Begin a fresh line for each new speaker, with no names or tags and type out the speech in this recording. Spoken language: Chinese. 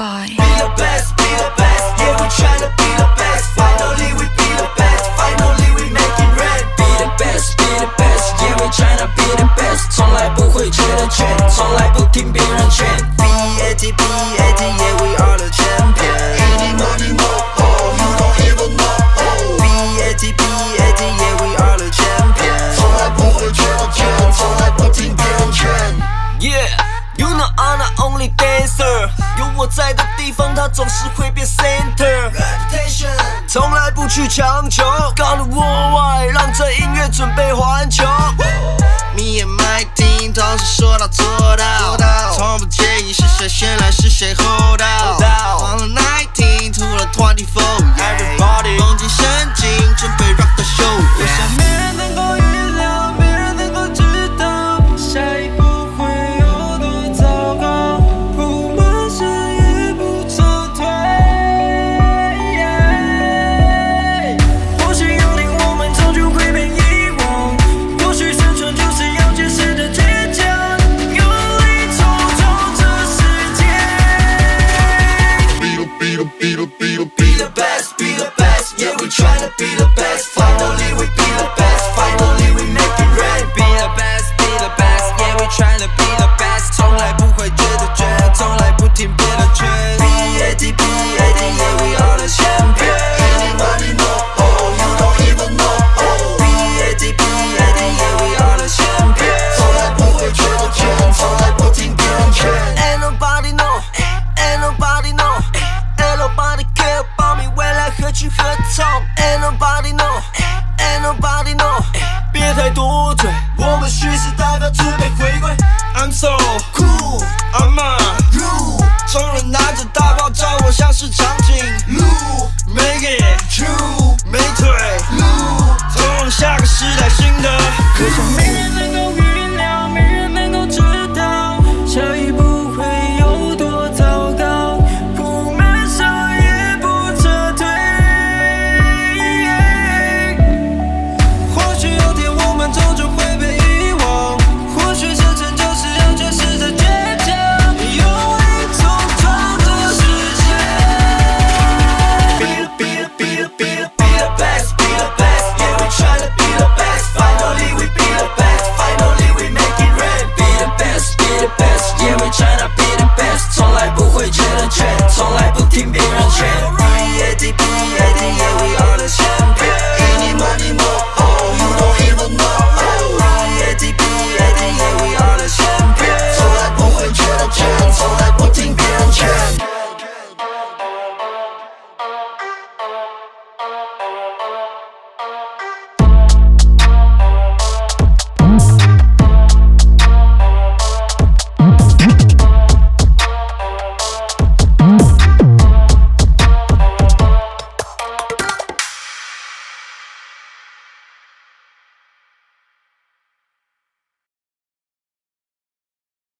Bye.
Be the best, be the best, yeah, we tryna be the best. Finally, we be the best, finally, we make it red.
Be the best, be the best, yeah, we tryna be the best. 从来不会觉得倦，从来不听别人劝。
B A T B A T, yeah, we are the
我在的地方，他总是会变 center。从来不去强求。Got the worldwide，让这音乐准备环球。
Me and my team，当时说到做到。代表自卑回归，I'm so cool，I'm。众人拿着大爆炸，我像是
场景。Move，make it
true，美腿。走下个时代新的歌手。